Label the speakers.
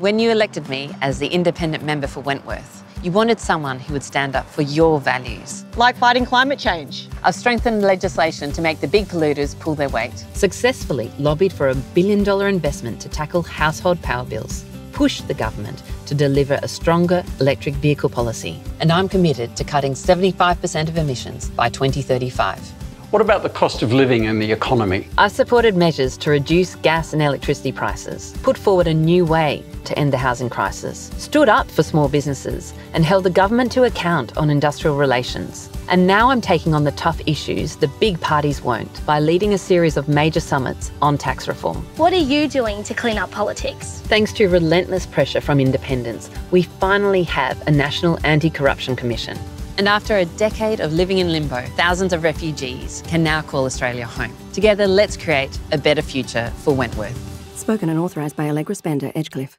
Speaker 1: When you elected me as the independent member for Wentworth, you wanted someone who would stand up for your values.
Speaker 2: Like fighting climate change.
Speaker 1: I've strengthened legislation to make the big polluters pull their weight. Successfully lobbied for a billion dollar investment to tackle household power bills. Pushed the government to deliver a stronger electric vehicle policy. And I'm committed to cutting 75% of emissions by 2035.
Speaker 3: What about the cost of living and the economy?
Speaker 1: I've supported measures to reduce gas and electricity prices, put forward a new way to end the housing crisis, stood up for small businesses, and held the government to account on industrial relations. And now I'm taking on the tough issues the big parties won't by leading a series of major summits on tax reform.
Speaker 4: What are you doing to clean up politics?
Speaker 1: Thanks to relentless pressure from independents, we finally have a National Anti Corruption Commission. And after a decade of living in limbo, thousands of refugees can now call Australia home. Together, let's create a better future for Wentworth.
Speaker 5: Spoken and authorised by Allegra Spender, Edgecliff.